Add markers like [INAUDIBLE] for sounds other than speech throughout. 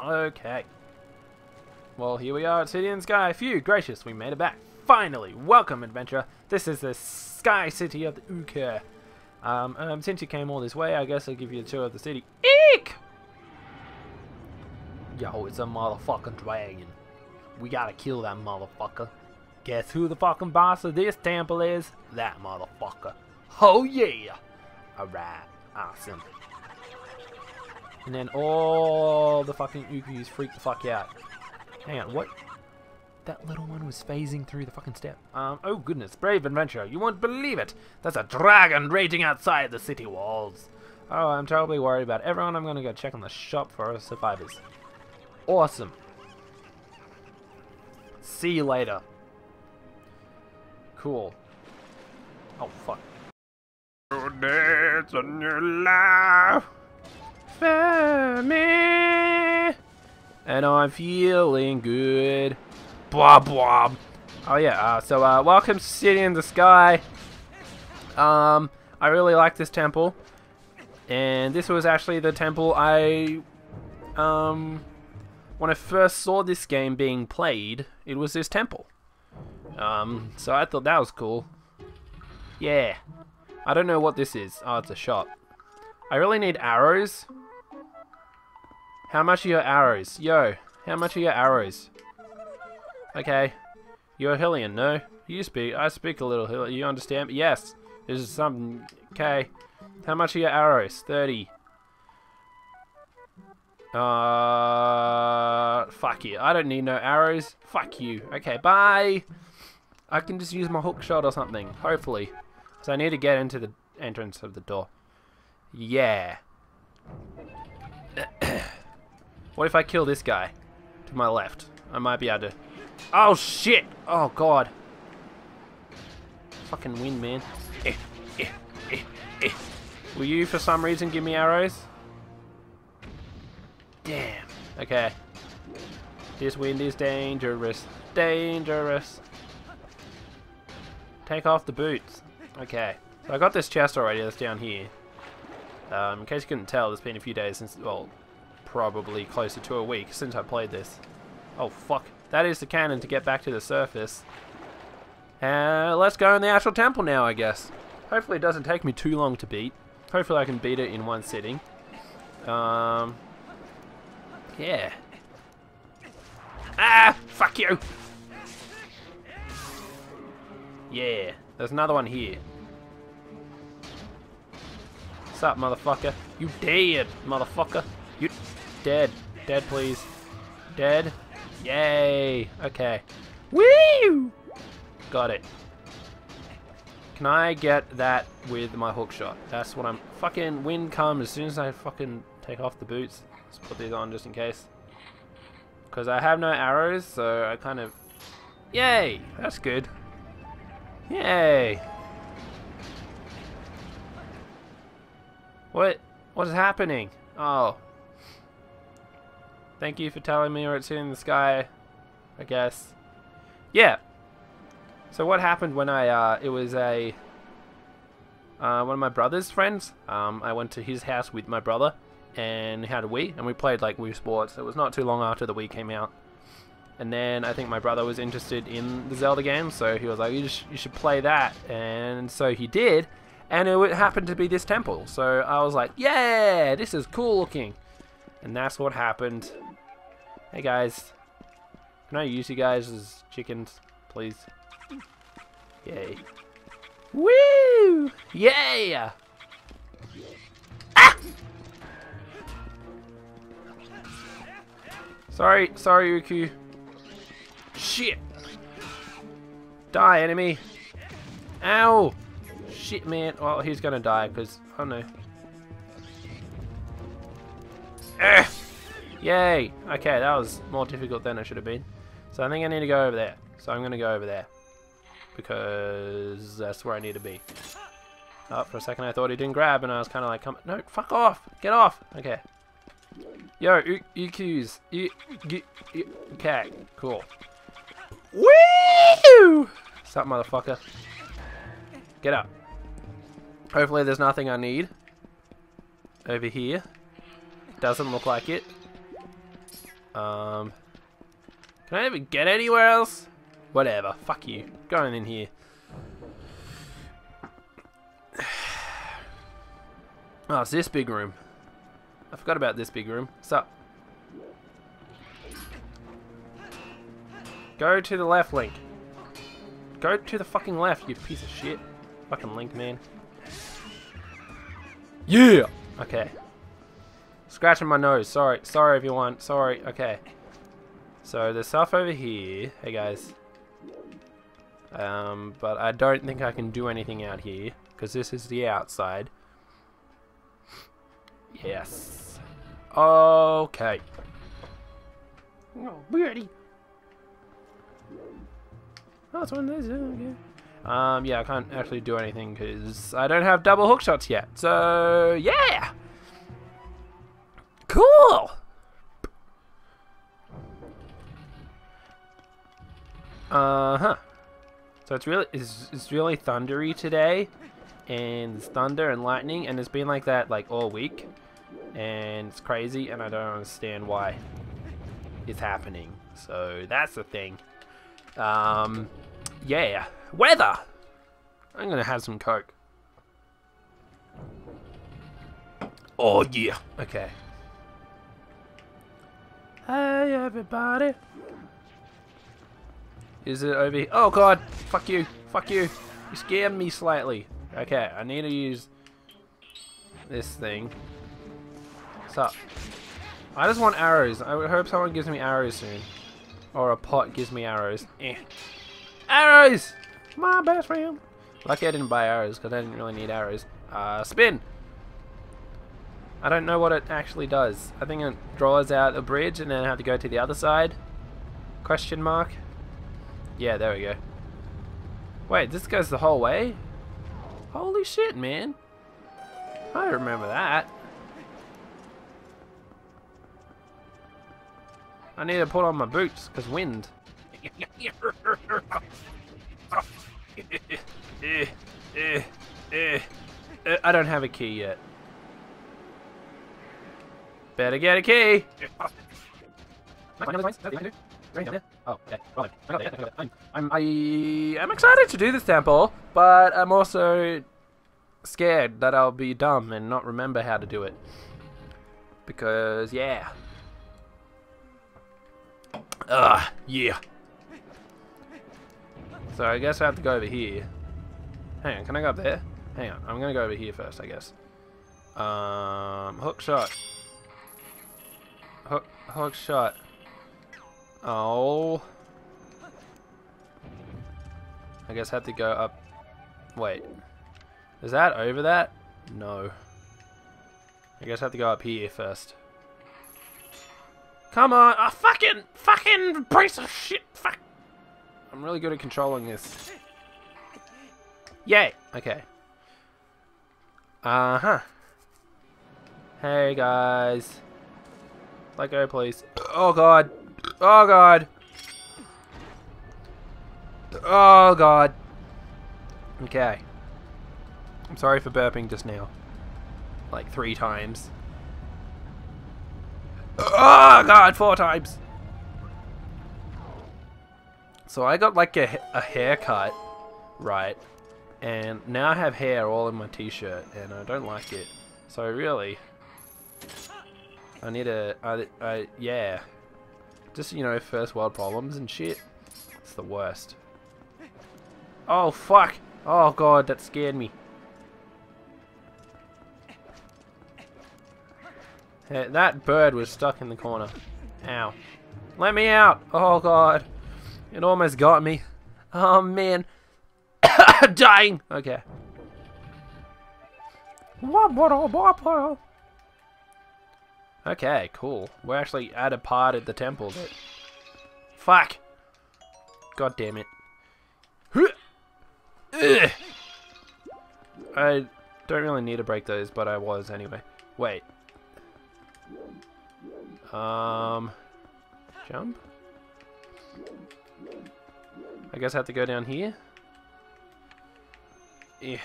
Okay. Well, here we are at City the Sky. Phew, gracious, we made it back. Finally, welcome, adventurer. This is the Sky City of the Oocca. Um, um, since you came all this way, I guess I'll give you a tour of the city. Yo, it's a motherfucking dragon. We gotta kill that motherfucker. Guess who the fucking boss of this temple is? That motherfucker. Oh yeah! Alright, awesome. And then all the fucking Ooccas freak the fuck out. Hang on, what? That little one was phasing through the fucking step. Um, oh goodness, brave adventurer, you won't believe it! There's a dragon raging outside the city walls! Oh, I'm terribly worried about everyone. I'm gonna go check on the shop for survivors. Awesome. See you later. Cool. Oh, fuck. Dance on life for me. And I'm feeling good. Blah, blah. Oh, yeah. Uh, so, uh, welcome City in the Sky. Um, I really like this temple. And this was actually the temple I, um, when I first saw this game being played, it was this temple. Um, so I thought that was cool. Yeah. I don't know what this is. Oh, it's a shop. I really need arrows. How much are your arrows? Yo, how much are your arrows? Okay. You're a Hylian, no? You speak. I speak a little Hylian. You understand? Yes. This is something. Okay. How much are your arrows? 30. Uh, fuck you. I don't need no arrows. Fuck you. Okay, bye. I can just use my hook shot or something. Hopefully. So I need to get into the entrance of the door. Yeah. [CLEARS THROAT] what if I kill this guy? To my left. I might be able to... Oh, shit! Oh, God. Fucking win, man. Eh, eh, eh, eh. Will you, for some reason, give me arrows? Damn. Okay. This wind is dangerous. Dangerous. Take off the boots. Okay. So I got this chest already that's down here. Um, in case you couldn't tell, it's been a few days since, well, probably closer to a week since I played this. Oh, fuck. That is the cannon to get back to the surface. Uh, let's go in the actual temple now, I guess. Hopefully it doesn't take me too long to beat. Hopefully I can beat it in one sitting. Um, yeah. Ah! Fuck you! Yeah. There's another one here. What's up, motherfucker? You dead, motherfucker. You dead. Dead, please. Dead. Yay. Okay. Woo! Got it. Can I get that with my hook shot? That's what I'm... Fucking wind comes as soon as I fucking take off the boots. Let's put these on just in case. Because I have no arrows, so I kind of... Yay! That's good. Yay! What? What is happening? Oh. Thank you for telling me where it's in the sky, I guess. Yeah. So what happened when I, uh, it was a, uh, one of my brother's friends. Um, I went to his house with my brother and had a Wii, and we played like Wii Sports. It was not too long after the Wii came out. And then I think my brother was interested in the Zelda game, so he was like, you, you should play that. And so he did, and it happened to be this temple. So I was like, yeah, this is cool looking. And that's what happened. Hey guys, can I use you guys as chickens, please? Yay. Woo! Yeah! Sorry, sorry, Uku. Shit! Die, enemy! Ow! Shit, man. Well, he's gonna die, because... Oh, eh. no. Ugh. Yay! Okay, that was more difficult than it should have been. So I think I need to go over there. So I'm gonna go over there. Because that's where I need to be. Oh, for a second I thought he didn't grab, and I was kind of like, come, no, fuck off! Get off! Okay. Yo, EQs. E e e okay, cool. Woo! What's up, motherfucker? Get up. Hopefully there's nothing I need. Over here. Doesn't look like it. Um, can I ever get anywhere else? Whatever. Fuck you. Going in here. [SIGHS] Oh, it's this big room. I forgot about this big room. What's up? Go to the left, Link. Go to the fucking left, you piece of shit. Fucking Link, man. Yeah! Okay. Scratching my nose. Sorry. Sorry, everyone. Sorry. Okay. So, there's stuff over here. Hey, guys. Um, but I don't think I can do anything out here. Because this is the outside. Yes. Okay. Oh, birdie. Oh, that's one of those. Okay. Um, yeah, I can't actually do anything because I don't have double hook shots yet. So, yeah. Cool. Uh huh. So it's really it's, it's really thundery today, and it's thunder and lightning, and it's been like that like all week, and it's crazy, and I don't understand why it's happening. So that's the thing. Um, yeah, weather. I'm gonna have some coke. Oh yeah. Okay. Hey everybody. Is it over here? Oh god! Fuck you! Fuck you! You scared me slightly. Okay, I need to use this thing. What's up? I just want arrows. I hope someone gives me arrows soon. Or a pot gives me arrows. Eh. Arrows! My best friend! Lucky I didn't buy arrows, because I didn't really need arrows. Uh, spin! I don't know what it actually does. I think it draws out a bridge and then I have to go to the other side. Question mark. Yeah, there we go. Wait, this goes the whole way? Holy shit, man. I remember that. I need to put on my boots, because wind. I don't have a key yet. Better get a key! Oh, okay. I'm, I'm, I am excited to do this temple, but I'm also scared that I'll be dumb and not remember how to do it. Because, yeah. Ugh, yeah. So I guess I have to go over here. Hang on, can I go up there? Hang on, I'm gonna go over here first, I guess. Um, hook shot. Hook, hook shot. Oh. I guess I have to go up. Wait. Is that over that? No. I guess I have to go up here first. Come on! A oh, fucking, fucking piece of shit! Fuck! I'm really good at controlling this. Yay! Okay. Uh-huh. Hey, guys. Let go, please. Oh, God. Oh, God. Oh, God. Okay. I'm sorry for burping just now. Like three times. Oh, God, four times. So I got like a, a haircut, right? And now I have hair all in my t-shirt, and I don't like it. So really, I need a, I, I, yeah. Just, you know, first world problems and shit. It's the worst. Oh, fuck! Oh, God, that scared me. Hey, that bird was stuck in the corner. Ow. Let me out! Oh, God. It almost got me. Oh, man. [COUGHS] Dying! Okay. Okay, cool. We're actually at a part of the temple that... Fuck! God damn it. [COUGHS] I don't really need to break those, but I was anyway. Wait. Um, jump? I guess I have to go down here. Yeah.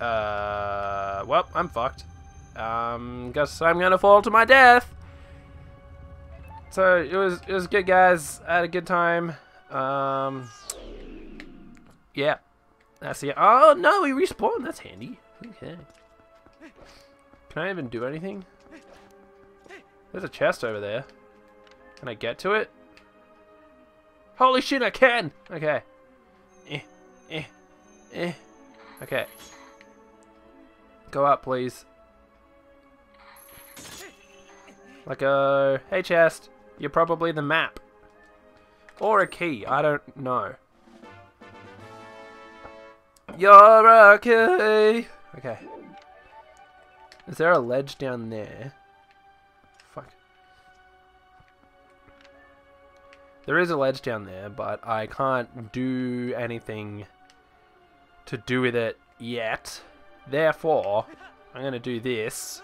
Uh, well, I'm fucked. Um, guess I'm gonna fall to my death. So it was it was good, guys. I had a good time. Um, yeah, that's it. Oh no, we respawned. That's handy. Okay. Can I even do anything? There's a chest over there. Can I get to it? Holy shit, I can! Okay. Eh, eh, eh. Okay. Go up, please. Like a... Hey, chest. You're probably the map. Or a key. I don't know. You're a key. Okay. Is there a ledge down there? Fuck. There is a ledge down there, but I can't do anything to do with it yet. Therefore, I'm going to do this.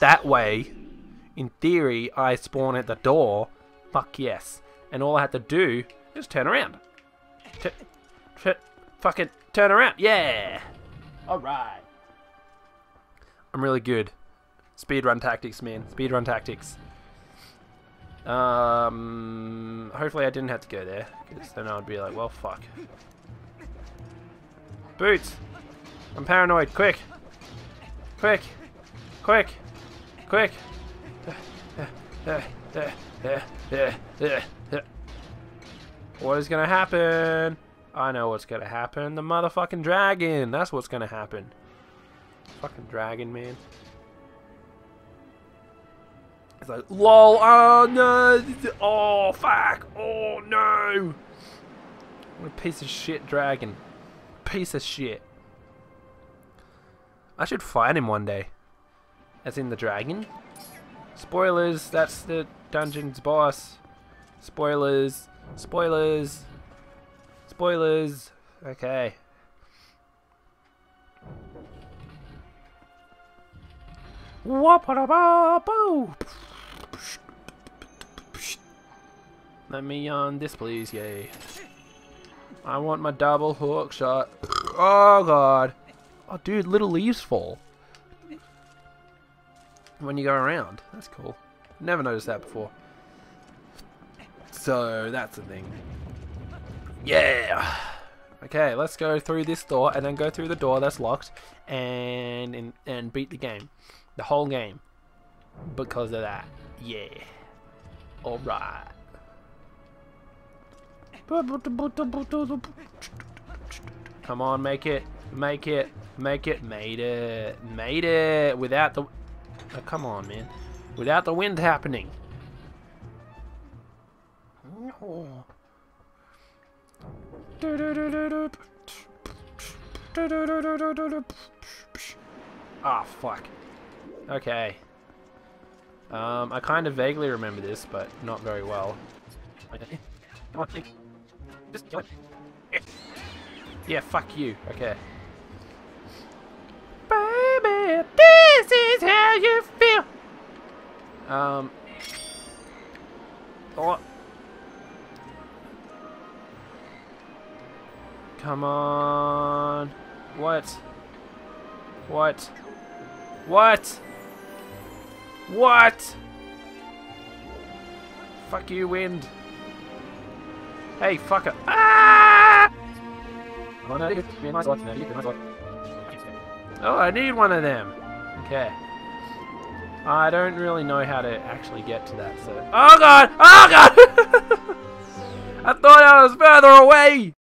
That way, in theory, I spawn at the door. Fuck yes. And all I have to do is turn around. T fucking turn around. Yeah! Alright. I'm really good. Speedrun tactics, man. Speedrun tactics. Um, hopefully I didn't have to go there, because then I'd be like, well, fuck. Boots! I'm paranoid. Quick! Quick! Quick! Quick! What is gonna happen? I know what's gonna happen. The motherfucking dragon! That's what's gonna happen. Fucking dragon, man. It's like, lol, oh no! Oh, fuck! Oh no! What a piece of shit dragon. Piece of shit. I should fight him one day. As in the dragon. Spoilers, that's the dungeon's boss. Spoilers. Spoilers. Spoilers. Okay. Let me on this, please. Yay. I want my double hook shot. Oh, God. Oh, dude, little leaves fall. When you go around. That's cool. Never noticed that before. So, that's the thing. Yeah! Okay, let's go through this door and then go through the door that's locked and and, and beat the game. The whole game. Because of that. Yeah. Alright. Come on, make it. Make it. Make it. Made it. Made it. Without the... Oh, come on, man. Without the wind happening. Ah, oh, fuck. Okay. Um, I kind of vaguely remember this, but not very well. Yeah, fuck you. Okay. Baby, this is how you feel. Um. Oh. Come on. What? What? What? What? Fuck you, wind. Hey, fucker. Ah! Oh, I need one of them. Okay. I don't really know how to actually get to that, so... Oh god! Oh god! [LAUGHS] I thought I was further away!